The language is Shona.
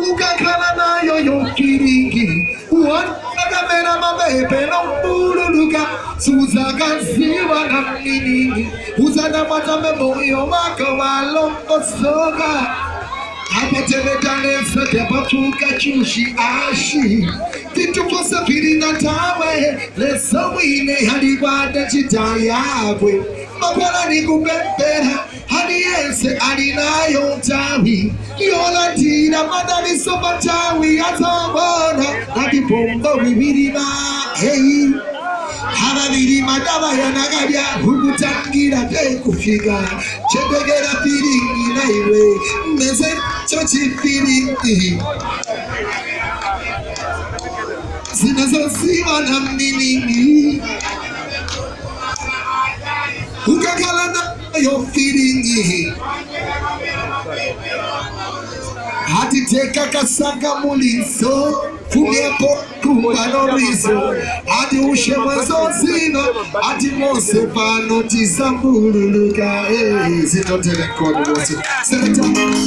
ukakhala nayo yokiringi uhonakamela mabebe nombululuka suzakaziwa namniningi uzanamatamemoyo makowalomosoka apotevetanesetepatuka cuci ashi titukosepilinga tawe lesowine halikwate cita yakwe mapalani kupembela hali yese alinayo tawi yolati Nyamada matawi atambona Adipombo bibirima Hey Ababirima daba yanagabya Hukutangira te kufiga Chepegera firingi na iwe Meze chochi firingi Zinazosiwa na mningi Ukakala na yo firingi atiteka kasanga mulizo kuneko kumbano rizo ati ushe mwezo zino ati mose pano tisambululuka eh, eh, zitotelekonosi hey.